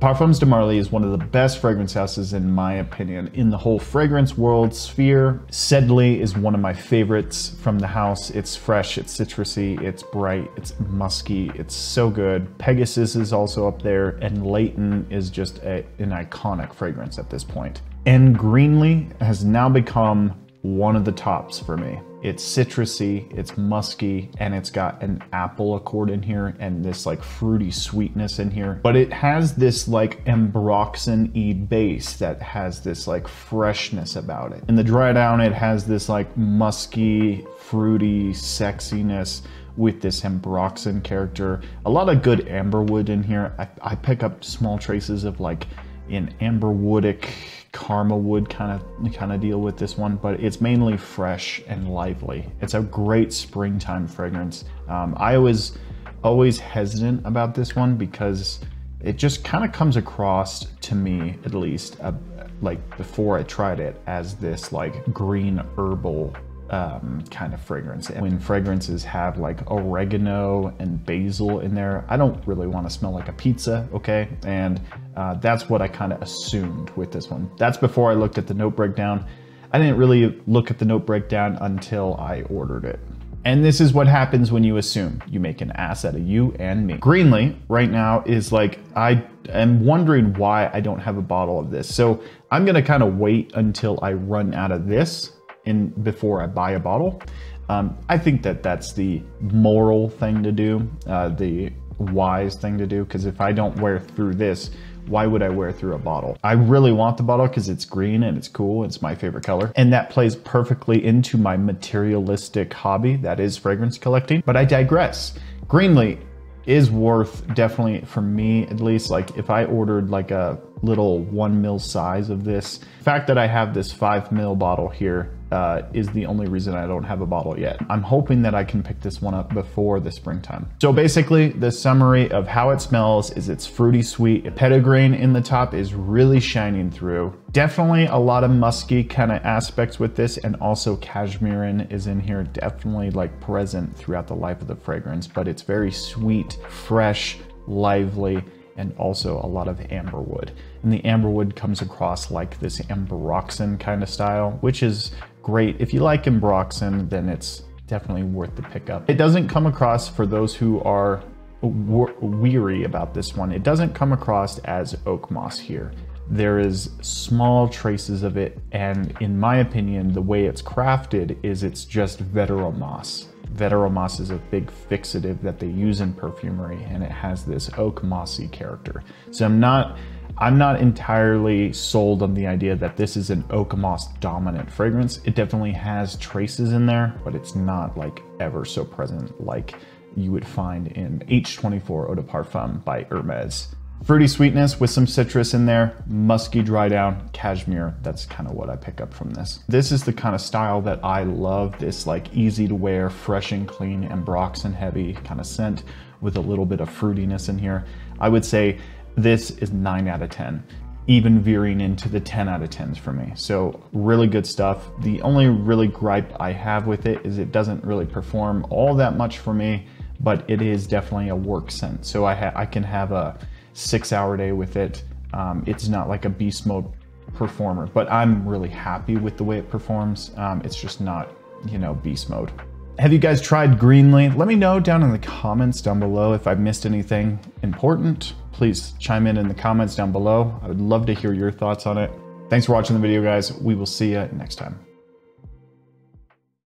Parfums de Marly is one of the best fragrance houses in my opinion in the whole fragrance world sphere. Sedley is one of my favorites from the house. It's fresh, it's citrusy, it's bright, it's musky, it's so good. Pegasus is also up there and Layton is just a, an iconic fragrance at this point. And Greenley has now become one of the tops for me. It's citrusy, it's musky, and it's got an apple accord in here and this like fruity sweetness in here. But it has this like ambroxan-y base that has this like freshness about it. In the dry down, it has this like musky, fruity sexiness with this ambroxan character. A lot of good amberwood in here. I, I pick up small traces of like an amberwoodic Karmawood kind of kind of deal with this one, but it's mainly fresh and lively. It's a great springtime fragrance. Um, I was always hesitant about this one because it just kind of comes across to me, at least, uh, like before I tried it, as this like green herbal um, kind of fragrance. And when fragrances have like oregano and basil in there, I don't really want to smell like a pizza, okay? And uh, that's what I kind of assumed with this one. That's before I looked at the note breakdown. I didn't really look at the note breakdown until I ordered it. And this is what happens when you assume. You make an ass out of you and me. Greenley right now is like, I am wondering why I don't have a bottle of this. So I'm gonna kind of wait until I run out of this in before I buy a bottle. Um, I think that that's the moral thing to do, uh, the wise thing to do, because if I don't wear through this, why would I wear through a bottle? I really want the bottle because it's green and it's cool. It's my favorite color. And that plays perfectly into my materialistic hobby that is fragrance collecting. But I digress. Greenley is worth definitely for me at least like if I ordered like a little one mil size of this. The fact that I have this five mil bottle here uh, is the only reason I don't have a bottle yet. I'm hoping that I can pick this one up before the springtime. So basically the summary of how it smells is it's fruity sweet. Petitgrain in the top is really shining through. Definitely a lot of musky kind of aspects with this and also cashmeran is in here definitely like present throughout the life of the fragrance, but it's very sweet, fresh, lively, and also a lot of amberwood. And the amberwood comes across like this ambroxan kind of style, which is great. If you like ambroxan, then it's definitely worth the pickup. It doesn't come across for those who are weary about this one. It doesn't come across as oak moss here. There is small traces of it, and in my opinion, the way it's crafted is it's just veteral moss. Veteromoss is a big fixative that they use in perfumery and it has this oak mossy character. So I'm not I'm not entirely sold on the idea that this is an oak moss dominant fragrance. It definitely has traces in there, but it's not like ever so present like you would find in H24 Eau de Parfum by Hermes. Fruity sweetness with some citrus in there, musky dry down, cashmere. That's kind of what I pick up from this. This is the kind of style that I love. This like easy to wear, fresh and clean, ambroxan heavy kind of scent with a little bit of fruitiness in here. I would say this is nine out of 10 even veering into the 10 out of 10s for me. So really good stuff. The only really gripe I have with it is it doesn't really perform all that much for me, but it is definitely a work scent. So I, I can have a six hour day with it. Um, it's not like a beast mode performer, but I'm really happy with the way it performs. Um, it's just not, you know, beast mode. Have you guys tried Greenley? Let me know down in the comments down below if I've missed anything important. Please chime in in the comments down below. I would love to hear your thoughts on it. Thanks for watching the video, guys. We will see you next time.